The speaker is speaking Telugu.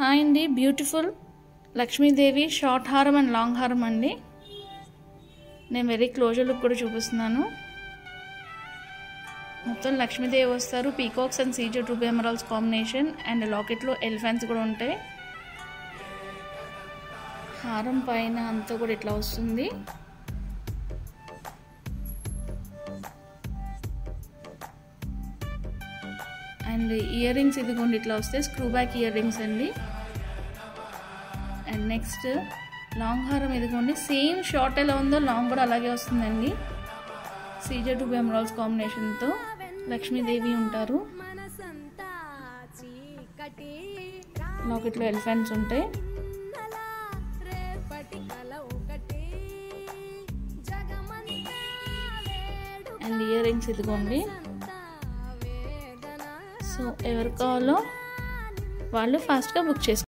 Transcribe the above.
హాయ్ అండి బ్యూటిఫుల్. లక్ష్మీదేవి షార్ట్ హారం అండ్ లాంగ్ హారం అండి. నేను వెరీ క్లోజర్ లుక్ కూడా చూపిస్తున్నాను. మొత్తం లక్ష్మీదేవి వస్తారు. పీకాక్స్ అండ్ సీజర్ రూబీ ఎమరాల్స్ కాంబినేషన్ అండ్ లాకెట్లో ఎలిఫెంట్స్ కూడా ఉంటాయి. హారం పైన అంతా కూడా ఇట్లా వస్తుంది. అండ్ ఇయర్ రింగ్స్ ఇదిగోండి ఇట్లా వస్తే స్క్రూ బ్యాక్ ఇయర్ రింగ్స్ అండి. అండ్ నెక్స్ట్ లాంగ్ హారం ఇదిగోండి సేమ్ షార్ట్ ఎలా ఉందో లాంగ్ కూడా అలాగే వస్తుందండి. సీజర్ టు బెమరాల్స్ కాంబినేషన్తో లక్ష్మీదేవి ఉంటారు. లాకెట్లో ఎలిఫెంట్స్ ఉంటాయి. అండ్ ఇయర్ రింగ్స్ ఇదిగోండి సో ఎవరు కావాలో వాళ్ళు ఫాస్ట్గా బుక్ చేసుకో